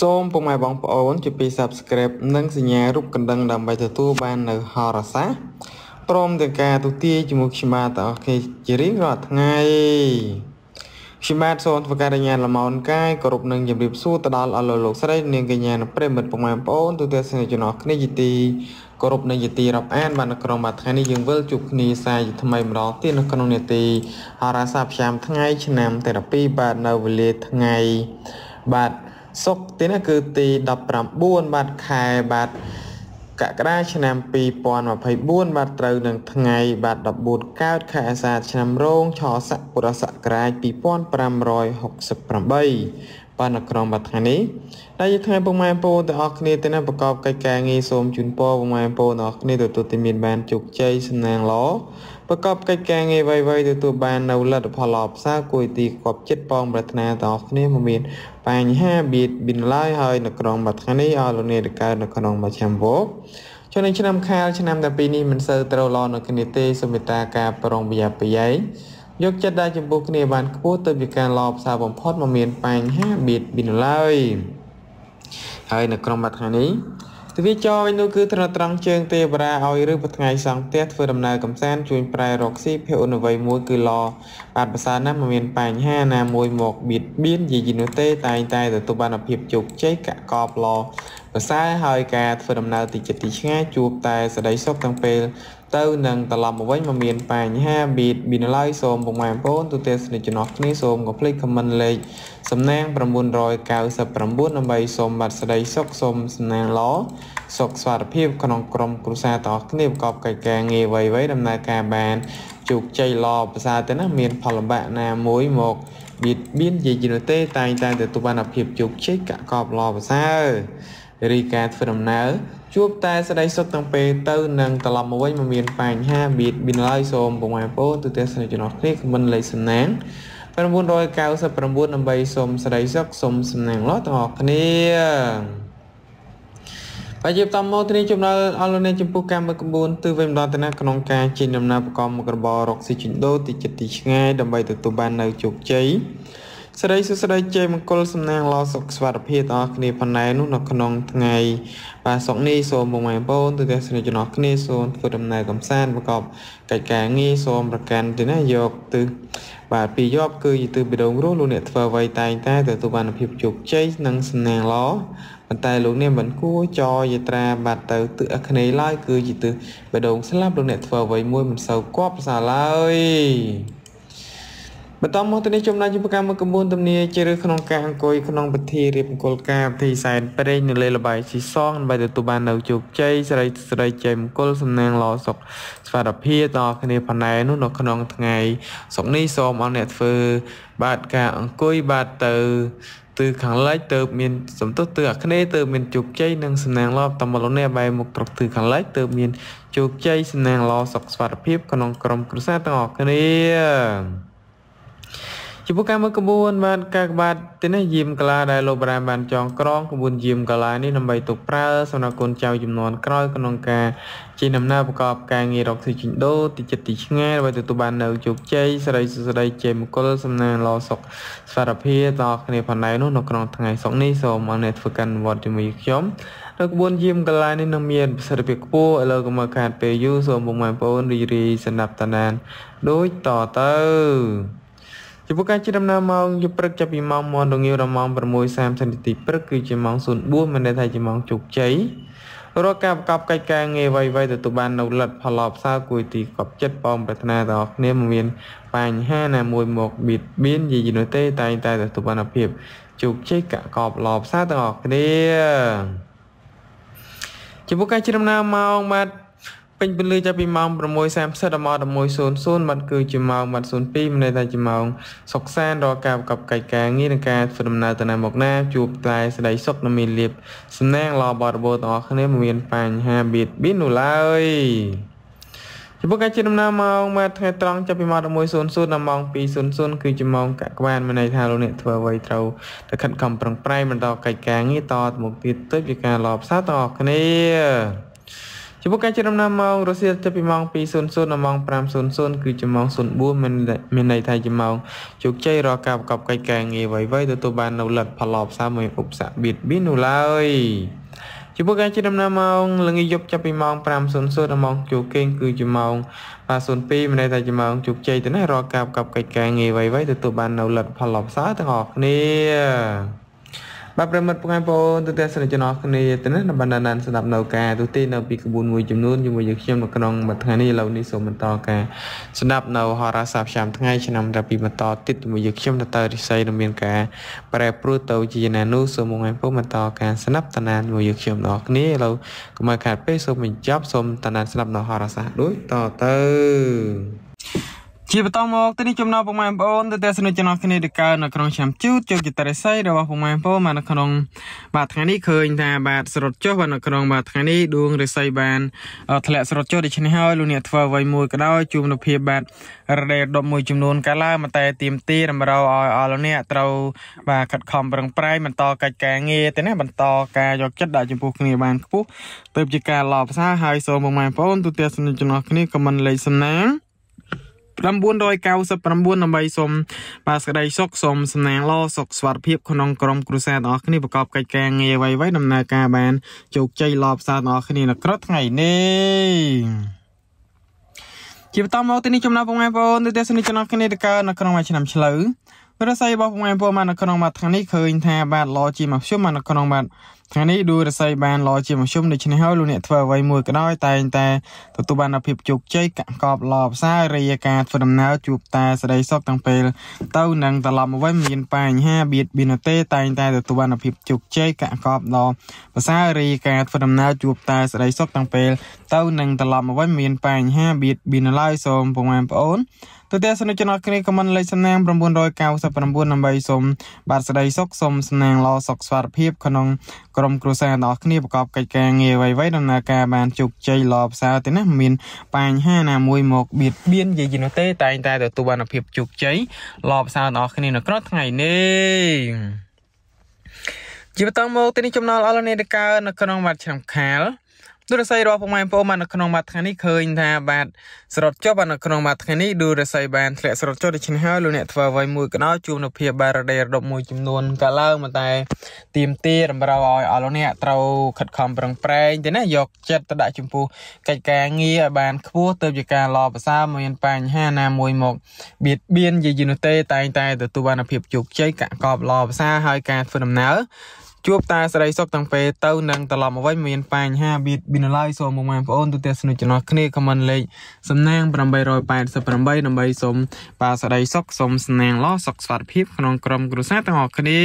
សូមពុកម៉ែបងប្អូនជួយពី Subscribe និងសញ្ញារូបកណ្ដឹងដើម្បីទទួលបាននៅហោរាសាស្ត្រព្រមទាំងការទូទាយជាមួយខ្ញុំបាទទាំងអស់គ្នាជារៀងរាល់ថ្ងៃខ្ញុំបាទសូមធ្វើការរញ្ញាលំអោនកាយគោរពនឹងជម្រាបសួរទៅដល់អស់លោកលោកស្រីនាងកញ្ញានិងប្រិមិត្តពុកម៉ែបងប្អូនទូទាំងស្នេហ៍ជនអស់គ្នាជាទីគោរពនិងជាទីរាប់អានបាននៅក្នុងមួយថ្ងៃនេះយើងវិលជួបគ្នាសាយថ្មីម្ដងទៀតនៅក្នុងនេតិហោរាសាស្ត្រប្រចាំថ្ងៃឆ្នាំទី12បាទនៅវេលាថ្ងៃបាទ សុកទីនេះគឺទី19បាទខែបាទកក្កដាឆ្នាំ2024បាទត្រូវនឹងថ្ងៃបាទ14កើតខែអាសាឍឆ្នាំរោងឆស័កពុរសករាជ2568 បាទនៅក្នុងបាទថ្ងៃនេះដែលជាថ្ងៃពុកម៉ែបងប្អូនទាំងអស់គ្នាទៅណាប្រកបកិច្ចការងារសូមជូនពរពុកម៉ែបងប្អូនទាំងអស់គ្នាទទួលទីមានបានជោគជ័យសំណាងល្អប្រកបកិច្ចការងារអ្វីៗទទួលបាននៅលទ្ធផលល្អផ្សើរគួយទីគប់ចិត្តបងប្រាថ្នាទាំងអស់គ្នាមកមានបញ្ហាបៀតបៀនឡើយហើយនៅក្នុងមួយថ្ងៃនេះឲ្យលោកអ្នកទៅកើតនៅក្នុងមួយឆ្នាំវោចូលនៅឆ្នាំខាលឆ្នាំតែពីនេះមិនសូវត្រូវល្អនៅគ្នាទេសូមមេត្តាការប្រុងប្រយ័ត្នប្រយែង យកចិត្តដាក់ចំពោះគ្នាបានខ្ពស់ទៅពីការល្អផ្សារបំផុតមកមានបញ្ហាបៀតបៀនឡើយហើយនៅក្នុងមួយថ្ងៃនេះទវិចរវិញនោះគឺត្រត្រង់ជើងទេវតាឲ្យឬមួយថ្ងៃសង់ផ្ទះធ្វើដំណើរកំសាន្តជួយប្រែរកស៊ីភអនុវ័យមួយគឺឡបាទភាសាណាមិនមានបញ្ហាណាមួយមកបៀតបៀនយាយនោះទេតែងតែទទួលបានភាពជោគជ័យកកបឡភាសាហើយការធ្វើដំណើរទីចិត្តទីឆ្ងាយជួបតែសដីសុខទាំងពេល ទៅនឹងត្រឡប់មកវិញមកមានបញ្ហាបៀតបៀនឡើយសូមពុកម៉ែបងប្អូនទូទាំងស្នេហ៍ចំណោះគ្នាសូមកុំភ្លេចខមមិនលេខសំណាង999ដើម្បីសូមបាត់ស្ដីសុខសូមសំណាងល្អសុខស្វាធិភាពក្នុងក្រុមគ្រួសារទាំងអស់គ្នាប្រកបកិច្ចការងារអ្វីៗដំណើរការបានជោគជ័យល្អប្រសើរទៅណាមានផលលំបាកណាមួយមកបៀតបៀនយាយនោះទេតែងតែទទួលបានភាពជោគជ័យកកបល្អប្រសើររីការធ្វើដំណើរ ជួបតែស្ដីសុខទាំងពេលទៅនឹងត្រឡប់មកវិញមកមានបញ្ហាបៀតបៀនឡើយសូមពុកម៉ែបងប្អូនទូទាំងស្នេហ៍ចំណោះគ្នាខមមិនលេខសំណាង999ដើម្បីសូមស្ដីសុខសូមសំណាងល្អទាំងអស់គ្នាបើជាបន្តមកទីចំណុចអរលោកអ្នកចំពោះកម្មក្បួនទិវិញម្ដងទៅណាក្នុងការជិះដំណើរប្រកបមុខរបររកស៊ីចិញ្ដូទីចិត្តទីឆ្ងាយដើម្បីទទួលបាននៅជោគជ័យ ស្រីសុស្ដីជ័យមង្គលសំណាងល្អសុខស្វាធិភាពដល់គ្នាផណែនោះនៅក្នុងថ្ងៃបាទសុកនេះសូមបងប្អូនបងទូទាំងស្នេហ៍ចំណោះគ្នាសូមធ្វើដំណើរកំសាន្តប្រកបកិច្ចការងារសូមប្រកាន់ទៅណាយកទិសបាទពីយប់គឺជាទិសបេដងរស់លោកអ្នកធ្វើអ្វីតែងតែទទួលបានភាពជោគជ័យនិងសំណាងល្អប៉ុន្តែលោកអ្នកមិនគួរចរយាត្រាបាត់ទៅទិសអគ្នេយ៍ឡើយគឺជាទិសបេដងស្លាប់លោកអ្នកធ្វើអ្វីមួយមិនសូវគប់ប្រសើរឡើយ បន្តមកទៅនេះចំណាយចំកម្មកម្ពុជាទំនាជាឬក្នុងការអង្គុយក្នុងពិធីរៀបមង្គលការពិធីសែនព្រេងនៅលេលបាយស៊ីសងដើម្បីទទួលបាននៅជោគជ័យស្រីស្រីជ័យមង្គលសំណាងល្អសុខស្វារភាពដល់គ្នាផណែនោះនៅក្នុងថ្ងៃសុកនេះសូមអរអ្នកធ្វើ បាទការអង្គុយបាទទៅទិសខាងលិចទៅមានសំទុះទិសអាគ្នេយ៍ទៅមានជោគជ័យនិងសំណាងល្អតាមមកលោកអ្នកបែរមុខត្រកទិសខាងលិចទៅមានជោគជ័យសំណាងល្អសុខស្វារភាពក្នុងក្រុមគ្រួសារទាំងអស់គ្នា ចំពោះការមើលក្បួនបានការក្បាតទីនេះយាមកាឡាដែលលោកប្រាមបានចងក្រងក្បួនយាមកាឡានេះដើម្បីទុកប្រើសម្រាប់កូនចៅចំនួនក្រោយក្នុងការជិះដំណើរប្រកបការងាររកស៊ីចិញ្ដូទីចិត្តទីឆ្ងាយដើម្បីទទួលបាននៅជោគជ័យសិរីសុស្ដីជ័យមង្គលសំណាងល្អសុខស្វារភាពដល់គ្នាផងដែរនោះនៅក្នុងថ្ងៃសុក្រនេះសូមអរអ្នកធ្វើការវត្តជាមួយខ្ញុំនៅក្បួនយាមកលានេះនឹងមានប្រសិទ្ធភាពខ្ពស់ឥឡូវក៏មកខាតពេលយូរសូមបងប្អូនរីរីសណ្ដាប់តានានដូចតទៅ ចំពោះការជិះដំណើរម៉ោងយប់ព្រឹកចាប់ពីម៉ោង1រងាវដល់ម៉ោង6:30នាទីព្រឹកគឺជាម៉ោង04មានន័យថាជាម៉ោងជោគជ័យរាល់ការប្រកបកិច្ចការងារអ្វីៗទទួលបាននៅលទ្ធផលល្អផ្សើរគួយទីកប់ចិត្តបងប្រាថ្នាដល់គ្នាមិនមានបញ្ហាណាមួយមកបៀតបៀនយីនោះទេតែងតែទទួលបានភាពជោគជ័យកកបល្អផ្សើរទាំងអស់គ្នាចំពោះការជិះដំណើរម៉ោងបាទ ពេញពន្លឺចាប់ពីម៉ោង6:30ដល់ម៉ោង11:00បាត់គឺជាម៉ោងបាត់02មានន័យថាជាម៉ោងសុកសានរកការប្រកបកិច្ចការងារនិងការធ្វើដំណើរទៅណាមកណាជួបតែស្ដីសុខនិងមានលៀបសំណាងល្អបរិបូរណ៍ទាំងអស់គ្នាមិនមានបញ្ហាបៀតបៀននោះឡើយចំពោះការជិះដំណើរម៉ោងម៉ែថ្ងៃត្រង់ចាប់ពីម៉ោង11:00ដល់ម៉ោង2:00គឺជាម៉ោងកាក់ក្បានមានន័យថាលោកអ្នកធ្វើអ្វីត្រូវតែខិតខំប្រឹងប្រែងបន្តកិច្ចការងារតទៅមុខទៀតទៅជាការល្អផ្សារទាំងអស់គ្នា ចំពោះការជិះដំណើរម៉ោងរសៀលចាប់ពីម៉ោង2:00ដល់ម៉ោង5:00គឺជាម៉ោង04មានមានន័យថាជាម៉ោងជោគជ័យរាល់ការប្រកបកិច្ចការងារអ្វីៗទទួលបាននៅលទ្ធផលល្អផ្សារមួយឧបសគ្គបៀតបៀននោះឡើយចំពោះការជិះដំណើរម៉ោងល្ងាចយប់ចាប់ពីម៉ោង5:00ដល់ម៉ោងចូលគេងគឺជាម៉ោង5:02មានន័យថាជាម៉ោងជោគជ័យទៅណារាល់ការប្រកបកិច្ចការងារអ្វីៗទទួលបាននៅលទ្ធផលល្អផ្សារទាំងអស់គ្នា បាទប្រិមិត្តពុកឯងបងទូទាំងសិស្សជនអស់គ្នាទៅនេះបានដានស្ដាប់នៅការទូទីនៅពីក្បួនមួយចំនួនជាមួយយើងខ្ញុំនៅក្នុងមួយថ្ងៃនេះឥឡូវនេះសូមបន្តការស្ដាប់នៅហោរាសាស្ត្រប្រចាំថ្ងៃឆ្នាំតែពីបន្តទៀតជាមួយយើងខ្ញុំទៅតើរិស័យនឹងមានការប្រែប្រួលទៅជាណានោះសូមបងប្អូនបន្តការស្ដាប់តាណានជាមួយយើងខ្ញុំដល់គ្នាឥឡូវកុំឲ្យខាតពេលសូមបញ្ចប់សូមតាណានស្ដាប់នៅហោរាសាស្ត្រដូចតទៅ ជាបន្តមកទៅនេះចំណោមពុកម៉ែបងប្អូនទៅទស្សនិកជនគ្នាទៅកើនៅក្នុងឆ្នាំជូតជោគជតរិស័យរបស់ពុកម៉ែបងប្អូនមកនៅក្នុងបាទថ្ងៃនេះឃើញថាបាទស្រុតចុះបាទនៅក្នុងបាទថ្ងៃនេះដួងរិស័យបានធ្លាក់ស្រុតចុះដូច្នេះហើយលោកអ្នកធ្វើអ្វីមួយក៏ដោយជួបនូវភាពបាទរ៉េដប់មួយចំនួនកាលឡើងតែទៀមទីតម្រូវឲ្យអស់លោកអ្នកត្រូវបាទខិតខំប្រឹងប្រែងបន្តកិច្ចការងារទៅណាបន្តការយកចិត្តដាក់ចំពោះគ្នាបានខ្ពស់ទើបជាការឡោផ្សារហើយសូមពុកម៉ែបងប្អូនទូទាំងសនិកជនគ្នាខមមិនលេខសំណាង 999ដើម្បីសូមបាទសេចក្តីសុខសូមសំណាងល្អសុខសុខភាពក្នុងក្រុមគ្រួសារទាំងអស់គ្នាប្រកបកិច្ចការងារអ្វីៗដំណើរការបានជោគជ័យល្អផ្សារទាំងអស់គ្នានៅក្រៅថ្ងៃនេះជាបន្តមកទីនេះចំណាប់បងប្អូនទស្សនិកជនគ្នាទៅកើនៅក្នុងមួយឆ្នាំឆ្លូវប្រស័យរបស់បងប្អូនមកនៅក្នុងមួយថ្ងៃនេះឃើញថាបាទល្អជាមកខ្ញុំមកនៅក្នុងបាទថ្ងៃនេះឌូរស័យបានល្អជាមធ្យមដូច្នេះហើយលោកអ្នកធ្វើអ្វីមួយក៏ដោយតែងតែទទួលបានភាពជោគជ័យកកបល្អផ្សាររាយការធ្វើដំណើរជួបតែស្ដីសុខទាំងពេលទៅនឹងត្រឡប់មកវិញមានបញ្ហាបៀតបៀនទេតែងតែទទួលបានភាពជោគជ័យកកបល្អផ្សាររាយការធ្វើដំណើរជួបតែស្ដីសុខទាំងពេលទៅនឹងត្រឡប់មកវិញមានបញ្ហាបៀតបៀនឡើយសូមពុកម៉ែបងប្អូនទូទាំងសនុជនអរគ្នាខមមិនលេខសំណាង999ដើម្បីសូមបាទស្ដីសុខសូមសំណាងល្អសុខស្វារភាពក្នុង ក្រុមគ្រួសារទាំងអស់គ្នាប្រកបកិច្ចការងារអ្វីៗដំណើរការបានជោគជ័យល្អផ្សារទេណាមានបញ្ហាណាមួយមកបៀតបៀនយាយនោះទេតែងតែទទួលបានភាពជោគជ័យល្អផ្សារទាំងអស់គ្នានៅក្នុងថ្ងៃនេះជាបន្តមកទីនេះចំណល់អលនេតកើនៅក្នុងវត្តឆ្នាំខាល ទូរស័យរបស់ពុកម៉ែបងប្អូនបាននៅក្នុងមួយថ្ងៃនេះឃើញថាបាទស្រុតចុះបាននៅក្នុងមួយថ្ងៃនេះទូរស័យបានធ្លាក់ស្រុតចុះដូច្នេះហើយលោកអ្នកធ្វើអ្វីមួយក៏ដោយជួបនៅភាពបាទរ៉េរដប់មួយចំនួនកាលឡើងមកតែទៀមទារំរោឲ្យអស់លោកអ្នកត្រូវខិតខំប្រឹងប្រែងទៅណាយកចិត្តទៅដាក់ចំពោះកិច្ចការងារឲ្យបានខ្ពស់ទៅជាការល្អប្រសើរមានបញ្ហាណាមួយមកបៀតបៀនយាយនោះទេតែងតែទទួលបានភាពជោគជ័យកកបល្អប្រសើរហើយការធ្វើដំណើរ ជួបតែស្រីសុខទាំងពេលទៅនឹងត្រឡប់មកវិញមានបញ្ហាបៀតបៀនឡើយសូមបងប្អូនទូទាំងស្នុចំណោះគ្នាខមមិនលេខសំណាង888ដើម្បីសូមបាទស្រីសុខសូមស្នាងល្អសុខសុខភាពក្នុងក្រុមគ្រួសារទាំងអស់គ្នា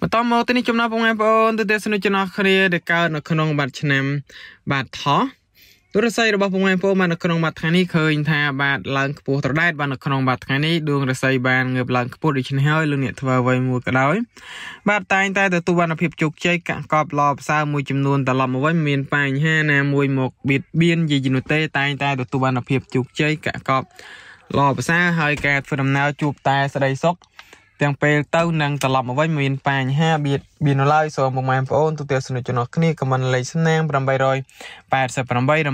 បន្តមកទៅនេះចំណោះបងប្អូនទូទាំងស្នុចំណោះគ្នាដែលកើតនៅក្នុងបាត់ឆ្នាំបាទថោះ ទូរស័យរបស់ពុកម៉ែបងប្អូនបាននៅក្នុងមួយថ្ងៃនេះឃើញថាបាទឡើងខ្ពស់ត្រដែតបាននៅក្នុងមួយថ្ងៃនេះដួងរស័យបានងើបឡើងខ្ពស់ដូច្នេះហើយលោកអ្នកធ្វើអ្វីមួយក៏ដោយបាទតែងតែទទួលបានភាពជោគជ័យកកបល្អផ្សើមួយចំនួនត្រឡប់មកវិញមានបញ្ហាណាមួយមកបៀតបៀនយាយនោះទេតែងតែទទួលបានភាពជោគជ័យកកបល្អផ្សើហើយការធ្វើដំណើរជួបតែស្ដីសុខ ទាំងពេលទៅនឹងត្រឡប់មកវិញមានបញ្ហាបៀតបៀនឡើយសូមពុកម៉ែបងប្អូនទូទាំងសនុចំណោះគ្នាខមមិនលេខស្នាង888ដើ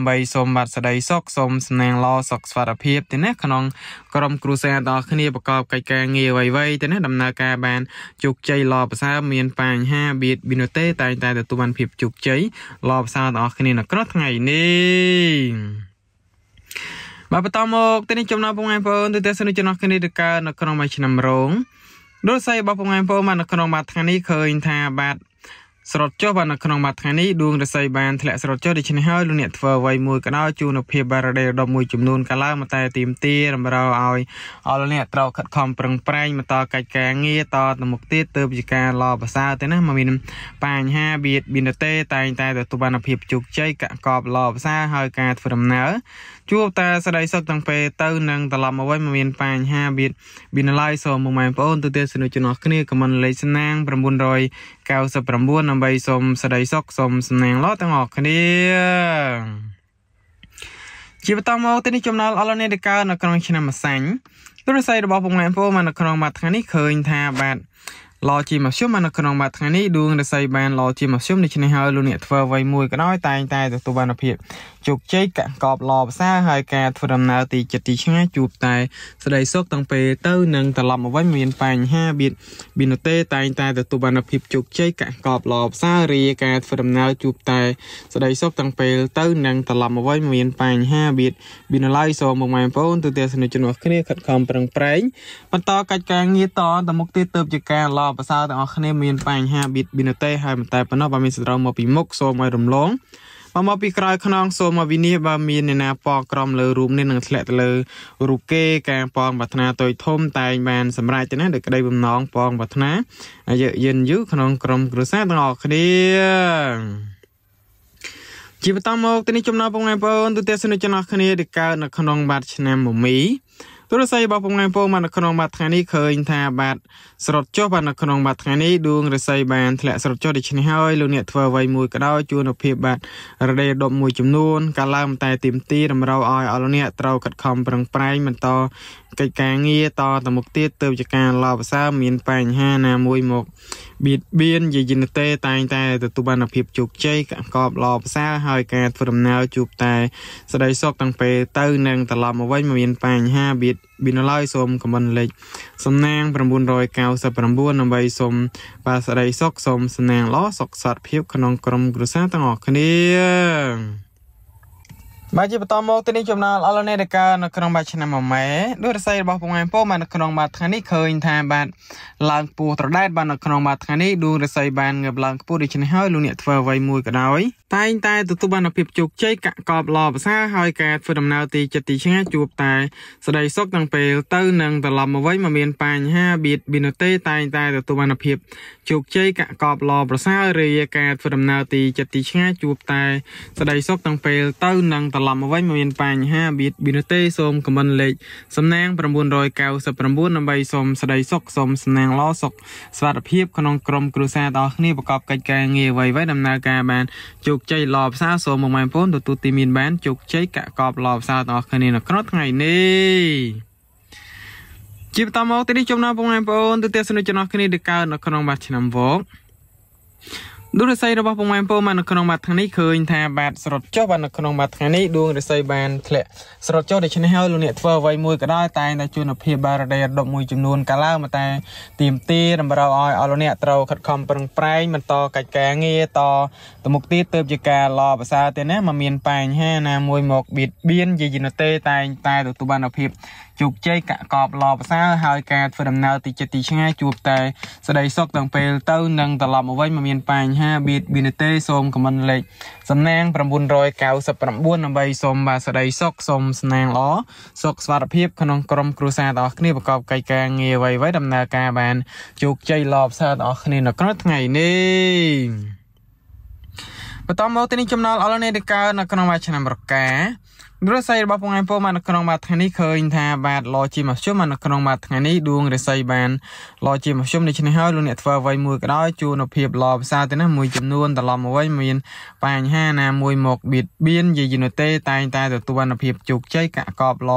ម្បីសូមបាត់ស្ដីសុខសូមស្នាងល្អសុខស្វារភាពទេណាក្នុងក្រុមគ្រួសារទាំងគ្នាប្រកបកិច្ចការងារអ្វីៗទេណាដំណើរការបានជោគជ័យល្អប្រសើរមានបញ្ហាបៀតបៀនទេតែងតែទទួលបានភាពជោគជ័យល្អប្រសើរទាំងអស់គ្នានៅក្នុងថ្ងៃនេះបាទបន្តមកទីនេះចំណោមបងប្អូនទៅទស្សនិកជនគ្នាទៅកើនៅក្នុងមួយឆ្នាំរង ដោយសាររបស់បងប្អូនមកនៅក្នុងមួយថ្ងៃនេះឃើញថាបាទ ស្រត់ចុះបាទនៅក្នុងមួយថ្ងៃនេះដួងរស័យបានធ្លាក់ស្រត់ចុះដូច្នេះហើយលោកអ្នកធ្វើអ្វីមួយក៏ដោយជួននៅភាពបារ៉េដប់មួយចំនួនកាលឡើងមកតែទីមទីរំរើឲ្យអស់លោកអ្នកត្រូវខិតខំប្រឹងប្រែងបន្តកិច្ចការងារតទៅមុខទៀតទើបជាការល្អប្រសើរទៅណាមកមានបញ្ហាបៀតបៀនទេតែងតែទទួលបានភាពជោគជ័យកកបល្អប្រសើរហើយការធ្វើដំណើរជួបតែស្ដីសុខទាំងពេលទៅនឹងត្រឡប់មកវិញមានបញ្ហាបៀតបៀនឡើយសូមបងប្អូនទូទាំងសនុចំណោះគ្នាខមមិនលេខស្នាង999ដើម្បីសូមស្ដីសុខសូមសំណាងល្អទាំងអស់គ្នាជាបន្តមកទៅនេះចំណល់អលនេតកើនៅក្នុងឆ្នាំម្សាញ់ទូរស័យរបស់បងប្អូនមកនៅក្នុងមួយថ្ងៃនេះឃើញថាបាទ ឡជាមធ្យមនៅក្នុងមួយថ្ងៃនេះដួងរស័យបានឡជាមធ្យមដូច្នេះហើយលោកអ្នកធ្វើអ្វីមួយក៏ដោយតែងតែទទួលបានភាពជោគជ័យកកបឡភាសាហើយការធ្វើដំណើរទីចិត្តទីឆ្ងាយជួបតែស្ដីសុខទាំងពេលទៅនឹងត្រឡប់មកវិញមានបញ្ហាបៀតបៀនទេតែងតែទទួលបានភាពជោគជ័យកកបឡភាសារីការធ្វើដំណើរជួបតែស្ដីសុខទាំងពេលទៅនឹងត្រឡប់មកវិញមានបញ្ហាបៀតបៀនឡើយសូមបងប្អូនទូទាំងសនិជនរបស់គ្នាខិតខំប្រឹងប្រែងបន្តកិច្ចការងារតទៅមុខទៀតទៅជាការឡប្រសើរទាំងអស់គ្នាមានបញ្ហាបៀតបៀនទេហើយមិនតែប៉ុណ្ណោះបើមានសត្រូវមកពីមុខសូមឲ្យរំលងបើមកពីក្រោយខ្នងសូមមកវិនិច្ឆ័យបើមានអ្នកណាប៉ងក្រំលើរូបនេះនឹងធ្លាក់ទៅលើរូបគេការប៉ងប្រាថ្នាតូចធំតែងបានសម្រេចទៅណាដោយក្តីបំណងប៉ងប្រាថ្នាអាយុយិនយូរក្នុងក្រុមគ្រួសារទាំងអស់គ្នាជាបន្តមកទីនេះចំណោមបងប្អូនទូទាំងសនុចនអស់គ្នាដែលកើតនៅក្នុងបាតឆ្នាំមមី ទូរស័ព្ទរបស់ពងឯងពងមកនៅក្នុងបាត់ថ្ងៃនេះឃើញថាបាត់ស្រុតចុះបាទនៅក្នុងបាត់ថ្ងៃនេះដួងរស័យបានធ្លាក់ស្រុតចុះដូច្នេះហើយលោកអ្នកធ្វើអ្វីមួយក៏ដោយជួនភាពបាទរដេដប់មួយចំនួនកាលឡើងតែទីមទីតម្រូវឲ្យអស់លោកអ្នកត្រូវកាត់ខំប្រឹងប្រែងបន្តកិច្ចការងារតទៅមុខទៀតទៅជាការឡោភាសាមានបញ្ហាណាមួយមក បៀតបៀនយាយិនទេតែងតែទទួលបានភាពជោគជ័យកកបឡោភាសាហើយការធ្វើដំណើរជួបតែស្ដីសុខតាំងពេលទៅនឹងត្រឡប់មកវិញមានបញ្ហាបៀតបៀនឡើយសូមខមមិនលេខសំណាង999ដើម្បីសូមបាទស្ដីសុខសូមសំណាងល្អសុខសន្តិភាពក្នុងក្រុមគ្រួសារទាំងអស់គ្នា បាទជាបន្តមកទីនេះចំណល់អលនេដកានៅក្នុងបាច់ឆ្នាំមួយម៉ែដូចរស័យរបស់ពងឯងពោមកនៅក្នុងបាត់ថ្ងៃនេះឃើញថាបាទឡើងពោះត្រដែតបាទនៅក្នុងបាត់ថ្ងៃនេះដួងរស័យបានងើបឡើងខ្ពស់ដូច្នេះហើយលោកអ្នកធ្វើអ្វីមួយក៏ដោយ តែងតែទទួលបានភាពជោគជ័យកកបល្អភាសាហើយការធ្វើដំណើរទីចិត្តទីឆ្ងាយជួបតែស្ដីសុខទាំងពេលទៅនឹងត្រឡប់មកវិញមកមានបញ្ហាបៀតបៀនទេតែងតែទទួលបានភាពជោគជ័យកកបល្អប្រសើររាយការធ្វើដំណើរទីចិត្តទីឆ្ងាយជួបតែស្ដីសុខទាំងពេលទៅនឹងត្រឡប់មកវិញមកមានបញ្ហាបៀតបៀនទេសូមខមមិនលេខសំណាង999ដើម្បីសូមស្ដីសុខសូមសំណាងល្អសុខសុខភាពក្នុងក្រុមគ្រួសារទាំងគ្នាប្រកបកិច្ចការងារអ្វីៗដំណើរការបានជោគជ័យល្អផ្សារសូមមកម៉ែបងប្អូនទទួលទីមានបានជោគជ័យកកបល្អផ្សារទាំងអស់គ្នានៅក្នុងថ្ងៃនេះជាបន្តមកទីនេះចំណាបងប្អូនទៅទេសនុចំណោះគ្នាដែលកើតនៅក្នុងបាត់ឆ្នាំវក ដួងរស័យរបស់ពងម៉ែពូមកនៅក្នុងមួយថ្ងៃនេះឃើញថាបាទស្រុតចុះបាទនៅក្នុងមួយថ្ងៃនេះដួងរស័យបានធ្លាក់ស្រុតចុះដូច្នេះហើយលោកអ្នកធ្វើអ្វីមួយក៏ដោយតែតែជួនភាពបារដេរដប់មួយចំនួនកាលឡើងមកតែទៀមទាតម្រូវឲ្យអស់លោកអ្នកត្រូវខិតខំប្រឹងប្រែងបន្តកិច្ចការងារតទៅមុខទៀតទៅជាការឡភាសាទេណាមកមានបញ្ហាណាមួយមកបៀតបៀនយាយនៅទេតែតែទទួលបានភាព ជោគជ័យកកបឡប្រសើរហើយការធ្វើដំណើរទីចិត្តទីឆ្ងាយជួបតែស្ដីសុខទាំងពេលទៅនឹងត្រឡប់មកវិញមកមានបញ្ហាបៀតបៀនទេសូមខមមិនលេខសំណាង999ដើម្បីសូមបាទស្ដីសុខសូមស្នាងល្អសុខសុខភាពក្នុងក្រុមគ្រួសារទាំងអស់គ្នាប្រកបកិច្ចការងារអ្វីៗដំណើរការបានជោគជ័យល្អផ្សើរទាំងអស់គ្នានៅក្នុងថ្ងៃនេះបន្តមកទីនេះចំណល់អលនេតកើនៅក្នុងឆ្នាំរកា រស័យរបស់ពងឯងពោមកនៅក្នុងមួយថ្ងៃនេះឃើញថាបាទឡជាមធ្យមមកនៅក្នុងមួយថ្ងៃនេះដួងរស័យបានឡជាមធ្យមដូច្នេះហើយលោកអ្នកធ្វើអ្វីមួយក៏ដោយជួននៅភាពឡភាសាទៅណាមួយចំនួនត្រឡប់មកវិញមានបញ្ហាណាមួយមកបៀតបៀនយាយនៅទេតែងតែទទួលបានភាពជោគជ័យកកបឡ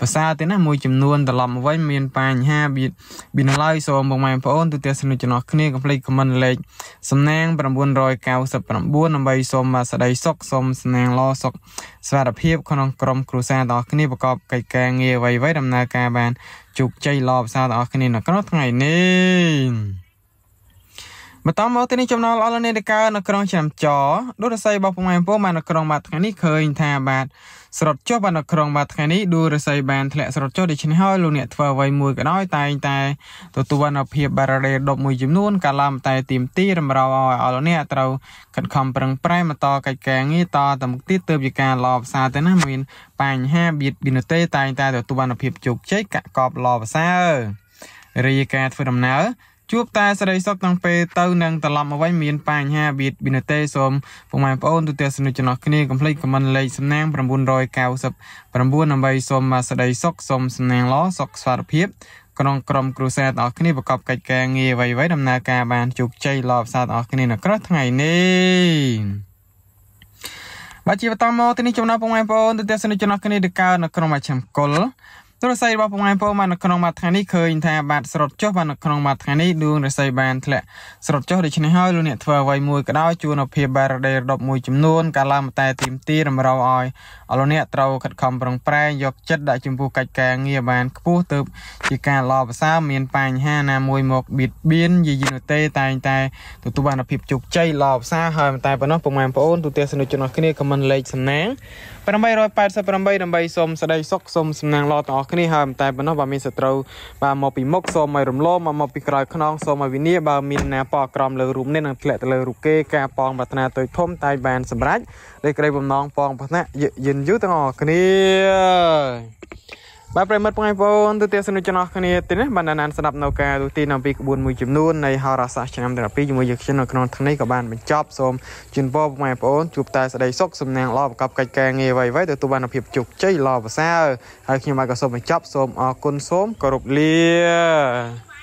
ភាសាទៅណាមួយចំនួនត្រឡប់មកវិញមានបញ្ហាបៀតបៀនឡើយសូមបងប្អូនទូទាំងសនុចំណោះគ្នាកុំភ្លេចខមមិនលេខសំណាង999ដើម្បីសូមស្ដីសុខសូមសំណាងឡសុខ ស្វារភាពក្នុងក្រុមគ្រួសារទាំងអស់គ្នាប្រកបកិច្ចការងារអ្វីៗដំណើរការបានជោគជ័យល្អប្រសើរទាំងអស់គ្នានៅក្នុងថ្ងៃនេះ បន្តមកទីនេះចំណល់អលនេតកើនៅក្នុងឆ្នាំចដូចរស័យរបស់ពុកម៉ែបងប្អូនបាននៅក្នុងមួយថ្ងៃនេះឃើញថាបាទស្រុតចុះបាននៅក្នុងមួយថ្ងៃនេះដួលរស័យបានធ្លាក់ស្រុតចុះដូច្នេះហើយលោកអ្នកធ្វើអ្វីមួយក៏ដោយតែងតែទទួលបានភាពបារ៉េដប់មួយចំនួនកាលឡើងតែទីមទីរំរោឲ្យអស់លោកអ្នកត្រូវខិតខំប្រឹងប្រែងបន្តកិច្ចការងារតទៅមុខទៀតទើបជាការឡបសារទៅណាមានបញ្ហាបៀតបៀនទេតែងតែទទួលបានភាពជោគជ័យកកបឡបសាររាយការណ៍ធ្វើដំណើរ ជួបតែសេរីសុខទាំងពេលទៅនឹងត្រឡប់មកវិញមានបញ្ហាបៀតបៀនទេសូមពុកម៉ែបងប្អូនទូទាំងសនុចំណោះគ្នាកុំភ្លេចខមមិនលេខសំណាង999ដើម្បីសូមមកសេរីសុខសូមសំណាងល្អសុខសុខភាពក្នុងក្រុមគ្រួសារទាំងអស់គ្នាប្រកបកិច្ចការងារអ្វីៗដំណើរការបានជោគជ័យល្អផ្សារទាំងអស់គ្នានៅក្រោះថ្ងៃនេះបាទជាបន្តមកទីនេះចំណោះពុកម៉ែបងប្អូនទូទាំងសនុចំណោះគ្នាទៅកើនៅក្រុមអាចារ្យកុល ទូរស័ព្ទរបស់ពុកម៉ែបងប្អូនបាននៅក្នុងមួយថ្ងៃនេះឃើញថាបាទស្រុតចុះបាននៅក្នុងមួយថ្ងៃនេះដួងរស័យបានធ្លាក់ស្រុតចុះដូច្នេះហើយលោកអ្នកធ្វើអ្វីមួយក៏ដោយជួននៅភាពបារ៉េរដប់មួយចំនួនកាលឡើងតែទីមទីរំរោឲ្យអលោកអ្នកត្រូវខិតខំប្រឹងប្រែងយកចិត្តដាក់ចំពោះកិច្ចការងារបានខ្ពស់ទៅជាការល្អប្រសើរមានបញ្ហាណាមួយមកបៀតបៀនយីយីនោះទេតែងតែទទួលបានភាពជោគជ័យល្អប្រសើរហើយតែប៉ុណ្ណោះពុកម៉ែបងប្អូនទូទាំងសនុជនរបស់គ្នាខមមិនលេខសំណាង888ដើម្បីសូមសេចក្តីសុខសូមសំណាងល្អទាំងអស់គ្នាហើយតែប៉ុណ្ណោះបើមានសត្រូវបាទមកពីមុខសូមឲ្យរំលោភមកពីក្រោយខ្នងសូមឲ្យវិនាបើមានណាប៉ក្រំលើរូបនេះនឹងធ្លាក់ទៅលើរូបគេការប៉ងប្រាថ្នាទុយធំតែបានសម្រេច ដោយក្តីបំណងប៉ងប្រាថ្នាយិនយូទាំងអស់គ្នាបាទប្រិមិត្តបងប្អូនទូទាំងសនុចំណោះគ្នាទីនេះបានណានស្ដាប់នៅការទូទីអំពីក្បួនមួយចំនួននៃហោរាសាស្ត្រឆ្នាំទាំងពីរជាមួយយើងខ្ញុំនៅក្នុងថ្ងៃនេះក៏បានបញ្ចប់សូមជូនពរបងប្អូនជួបតែសេចក្តីសុខសំណាងល្អប្រកបកិច្ចការងារអ្វីៗទទួលបានភាពជោគជ័យល្អប្រសើរហើយខ្ញុំបាទក៏សូមបញ្ចប់សូមអរគុណសូមគោរពលា